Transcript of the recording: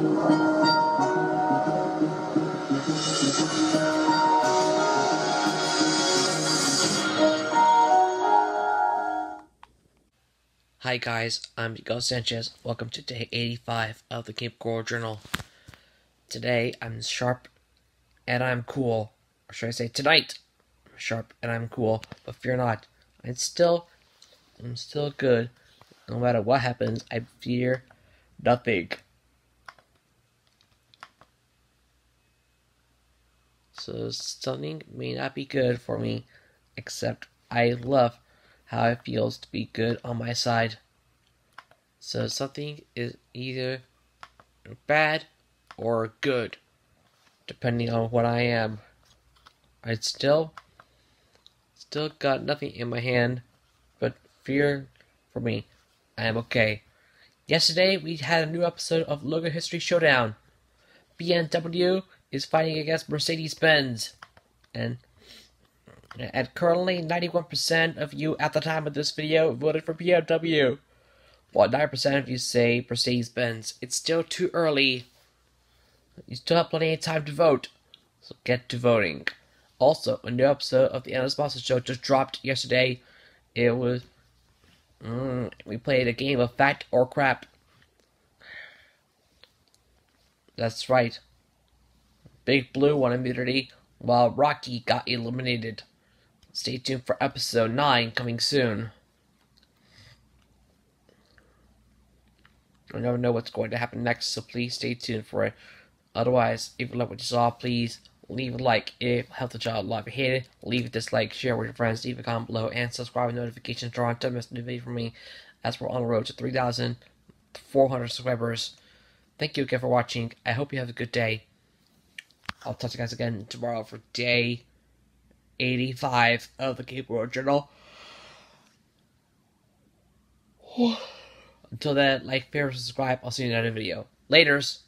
Hi guys, I'm Miguel Sanchez. Welcome to day 85 of the Cape Coral Journal. Today I'm sharp and I'm cool. Or should I say tonight? I'm sharp and I'm cool, but fear not. I'm still I'm still good. No matter what happens, I fear nothing. So something may not be good for me, except I love how it feels to be good on my side. So something is either bad or good, depending on what I am. I still, still got nothing in my hand, but fear for me. I am okay. Yesterday we had a new episode of Logo History Showdown. BMW is fighting against Mercedes-Benz, and and currently 91% of you at the time of this video voted for BMW. While 9% of you say Mercedes-Benz. It's still too early. You still have plenty of time to vote. So get to voting. Also, a new episode of the Endless Monster Show just dropped yesterday. It was... Mm, we played a game of fact or crap. That's right. Big Blue won immunity, while Rocky got eliminated. Stay tuned for episode 9 coming soon. I never know what's going to happen next, so please stay tuned for it. Otherwise, if you like what you saw, please leave a like if it helped the child life. If you hate it, leave a dislike, share with your friends, leave a comment below, and subscribe with notifications to don't miss a new video from me as we're on the road to 3,400 subscribers. Thank you again for watching. I hope you have a good day. I'll talk to you guys again tomorrow for day 85 of the Cape Coral Journal. Until then, like, favorite, subscribe. I'll see you in another video. Laters!